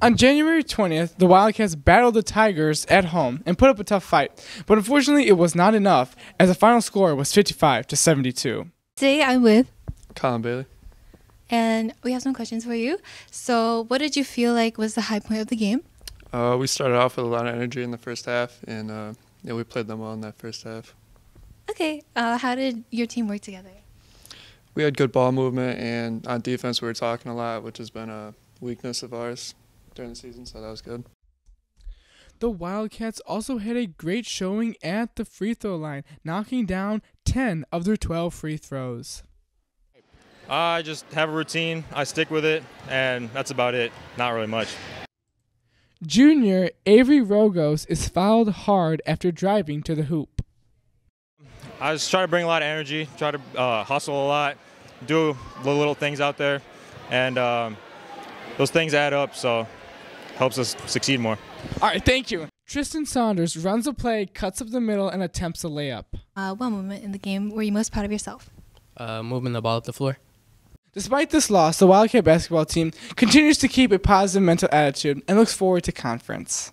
On January 20th, the Wildcats battled the Tigers at home and put up a tough fight, but unfortunately it was not enough as the final score was 55 to 72. Today I'm with, Colin Bailey. and we have some questions for you. So, what did you feel like was the high point of the game? Uh, we started off with a lot of energy in the first half, and uh, yeah, we played them well in that first half. Okay, uh, how did your team work together? We had good ball movement, and on defense, we were talking a lot, which has been a weakness of ours during the season, so that was good. The Wildcats also had a great showing at the free throw line, knocking down 10 of their 12 free throws. I just have a routine, I stick with it, and that's about it. Not really much. Junior Avery Rogos is fouled hard after driving to the hoop. I just try to bring a lot of energy, try to uh, hustle a lot, do the little things out there, and um, those things add up, so helps us succeed more. All right, thank you. Tristan Saunders runs a play, cuts up the middle, and attempts a layup. Uh, one moment in the game were you most proud of yourself? uh, moving the ball up the floor. Despite this loss, the Wildcat basketball team continues to keep a positive mental attitude and looks forward to conference.